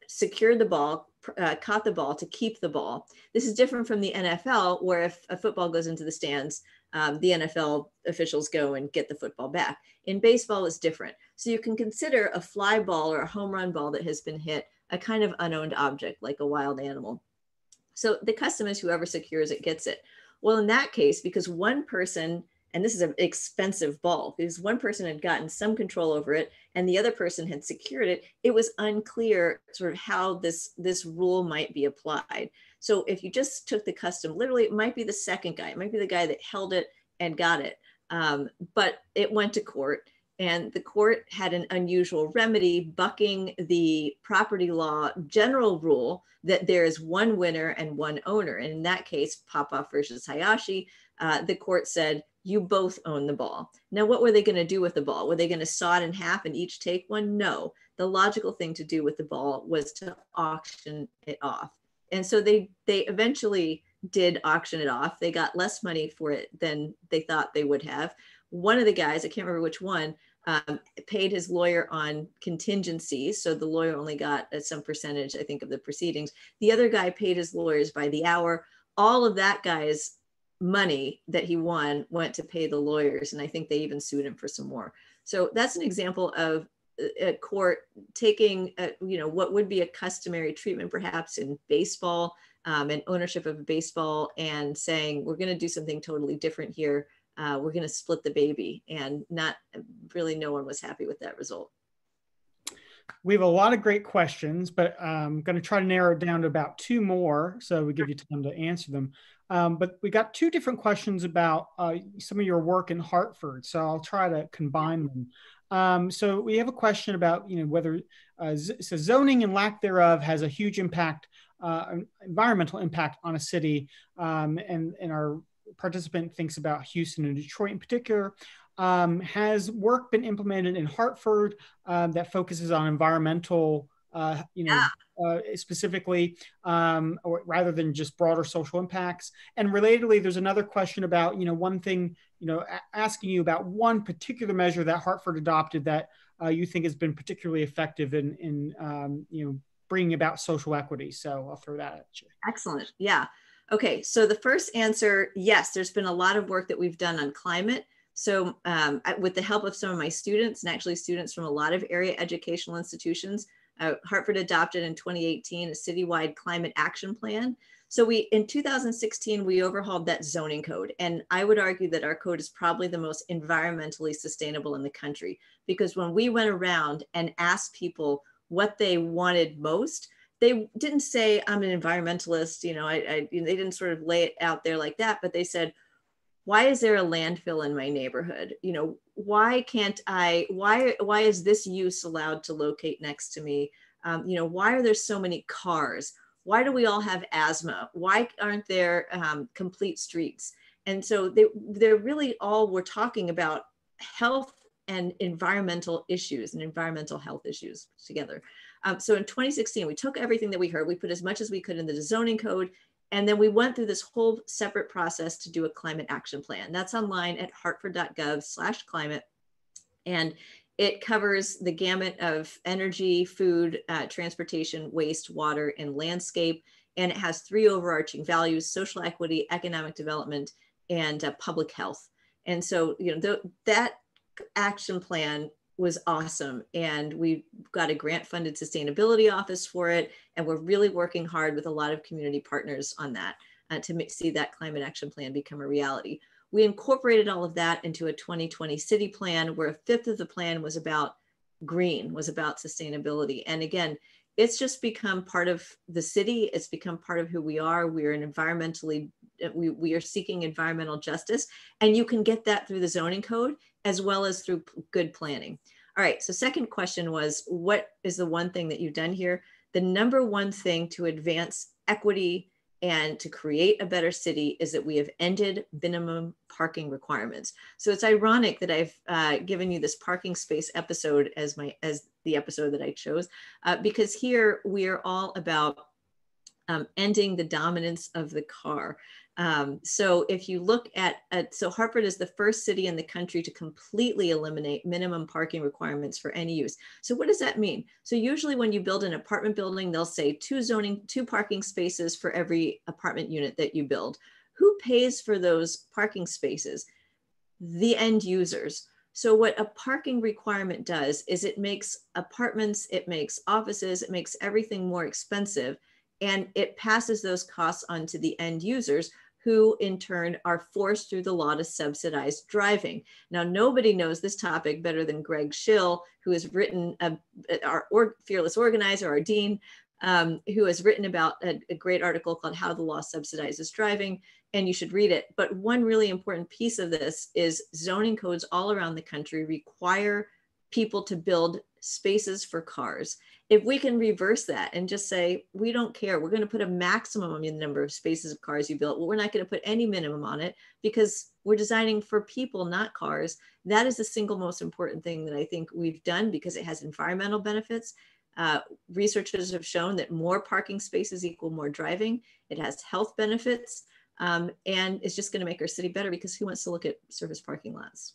secured the ball, uh, caught the ball to keep the ball. This is different from the NFL, where if a football goes into the stands, um, the NFL officials go and get the football back. In baseball, it's different. So you can consider a fly ball or a home run ball that has been hit a kind of unowned object, like a wild animal. So the custom is whoever secures it gets it. Well, in that case, because one person, and this is an expensive ball, because one person had gotten some control over it and the other person had secured it, it was unclear sort of how this, this rule might be applied. So if you just took the custom, literally, it might be the second guy, it might be the guy that held it and got it. Um, but it went to court and the court had an unusual remedy bucking the property law general rule that there is one winner and one owner. And in that case, Popov versus Hayashi, uh, the court said, you both own the ball. Now, what were they going to do with the ball? Were they going to saw it in half and each take one? No. The logical thing to do with the ball was to auction it off. And so they they eventually did auction it off. They got less money for it than they thought they would have. One of the guys, I can't remember which one, um, paid his lawyer on contingencies. So the lawyer only got some percentage, I think, of the proceedings. The other guy paid his lawyers by the hour. All of that guy's money that he won went to pay the lawyers. And I think they even sued him for some more. So that's an example of a court taking, a, you know, what would be a customary treatment perhaps in baseball um, and ownership of baseball and saying, we're going to do something totally different here uh, we're going to split the baby. And not really, no one was happy with that result. We have a lot of great questions, but I'm going to try to narrow it down to about two more so we give you time to answer them. Um, but we got two different questions about uh, some of your work in Hartford, so I'll try to combine them. Um, so we have a question about you know whether uh, so zoning and lack thereof has a huge impact, uh, environmental impact on a city, um, and and our participant thinks about Houston and Detroit in particular. Um, has work been implemented in Hartford um, that focuses on environmental, uh, you know, yeah. Uh, specifically, um, or rather than just broader social impacts? And relatedly, there's another question about, you know, one thing, you know, asking you about one particular measure that Hartford adopted that uh, you think has been particularly effective in, in um, you know, bringing about social equity. So I'll throw that at you. Excellent. Yeah. Okay. So the first answer, yes, there's been a lot of work that we've done on climate. So um, with the help of some of my students and actually students from a lot of area educational institutions, uh, Hartford adopted in 2018 a citywide climate action plan. So we in 2016 we overhauled that zoning code, and I would argue that our code is probably the most environmentally sustainable in the country because when we went around and asked people what they wanted most, they didn't say I'm an environmentalist. You know, I, I they didn't sort of lay it out there like that, but they said why is there a landfill in my neighborhood? You know why can't i why why is this use allowed to locate next to me? Um, you know why are there so many cars? Why do we all have asthma? Why aren't there um, complete streets? And so they they're really all we're talking about health and environmental issues and environmental health issues together. Um, so in 2016 we took everything that we heard. We put as much as we could into the zoning code and then we went through this whole separate process to do a climate action plan. That's online at hartford.gov slash climate. And it covers the gamut of energy, food, uh, transportation, waste, water, and landscape. And it has three overarching values, social equity, economic development, and uh, public health. And so, you know, th that action plan was awesome. And we've got a grant funded sustainability office for it. And we're really working hard with a lot of community partners on that uh, to make, see that climate action plan become a reality. We incorporated all of that into a 2020 city plan where a fifth of the plan was about green, was about sustainability. And again, it's just become part of the city. It's become part of who we are. We're an environmentally, we, we are seeking environmental justice. And you can get that through the zoning code as well as through good planning. All right, so second question was, what is the one thing that you've done here? The number one thing to advance equity and to create a better city is that we have ended minimum parking requirements. So it's ironic that I've uh, given you this parking space episode as my as the episode that I chose, uh, because here we are all about um, ending the dominance of the car. Um, so if you look at, at, so Hartford is the first city in the country to completely eliminate minimum parking requirements for any use. So what does that mean? So usually when you build an apartment building, they'll say two zoning, two parking spaces for every apartment unit that you build. Who pays for those parking spaces? The end users. So what a parking requirement does is it makes apartments, it makes offices, it makes everything more expensive and it passes those costs on to the end users who in turn are forced through the law to subsidize driving. Now, nobody knows this topic better than Greg Shill, who has written, a, our fearless organizer, our dean, um, who has written about a, a great article called How the Law Subsidizes Driving, and you should read it. But one really important piece of this is zoning codes all around the country require people to build spaces for cars. If we can reverse that and just say, we don't care, we're going to put a maximum on the number of spaces of cars you built. Well, we're not going to put any minimum on it because we're designing for people, not cars. That is the single most important thing that I think we've done because it has environmental benefits. Uh, researchers have shown that more parking spaces equal more driving. It has health benefits. Um, and it's just going to make our city better because who wants to look at surface parking lots?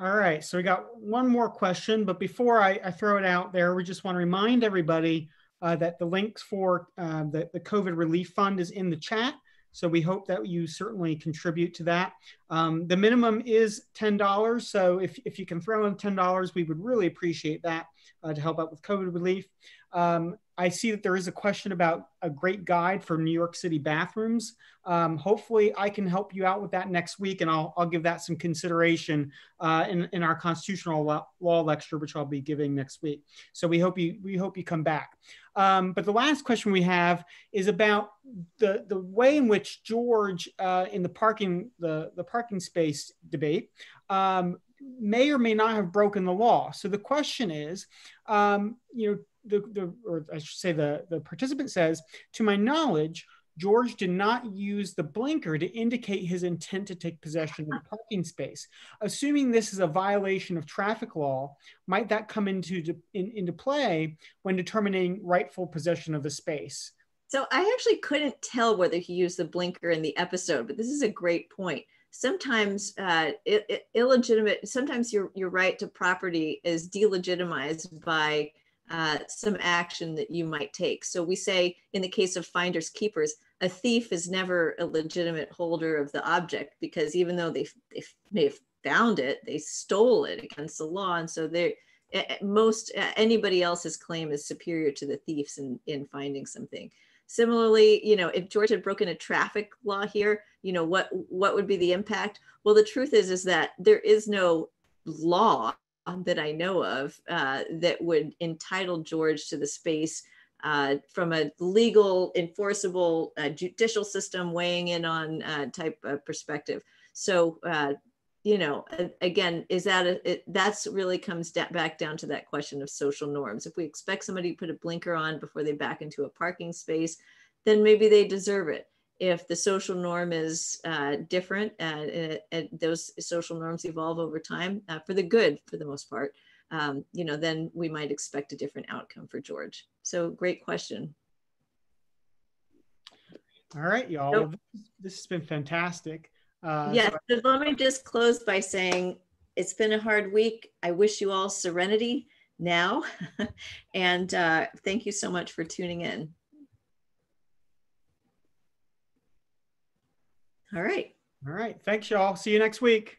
All right, so we got one more question, but before I, I throw it out there, we just want to remind everybody uh, that the links for uh, the, the COVID Relief Fund is in the chat. So we hope that you certainly contribute to that. Um, the minimum is $10. So if, if you can throw in $10, we would really appreciate that uh, to help out with COVID relief. Um, I see that there is a question about a great guide for New York City bathrooms. Um, hopefully, I can help you out with that next week, and I'll, I'll give that some consideration uh, in, in our constitutional law, lecture, which I'll be giving next week. So we hope you we hope you come back. Um, but the last question we have is about the the way in which George uh, in the parking the the parking space debate um, may or may not have broken the law. So the question is, um, you know the, the or I should say the, the participant says, to my knowledge, George did not use the blinker to indicate his intent to take possession of the parking space. Assuming this is a violation of traffic law, might that come into, in, into play when determining rightful possession of the space? So I actually couldn't tell whether he used the blinker in the episode, but this is a great point. Sometimes uh, it, it, illegitimate, sometimes your, your right to property is delegitimized by uh, some action that you might take. So we say in the case of finders keepers, a thief is never a legitimate holder of the object because even though they, they may have found it, they stole it against the law. And so they most anybody else's claim is superior to the thief's in, in finding something. Similarly, you know, if George had broken a traffic law here, you know, what what would be the impact? Well, the truth is, is that there is no law that I know of uh, that would entitle George to the space uh, from a legal, enforceable, uh, judicial system weighing in on uh, type of perspective. So, uh, you know, again, is that a, it, that's really comes da- back down to that question of social norms. If we expect somebody to put a blinker on before they back into a parking space, then maybe they deserve it if the social norm is uh, different and, and, those social norms evolve over time uh, for the good for the most part um, you know then we might expect a different outcome for george. So great question. All right y'all. So, this has been fantastic. Uh, yes so let me just close by saying it's been a hard week. I wish you all serenity now. And uh, thank you so much for tuning in All right. All right. Thanks, y'all. See you next week.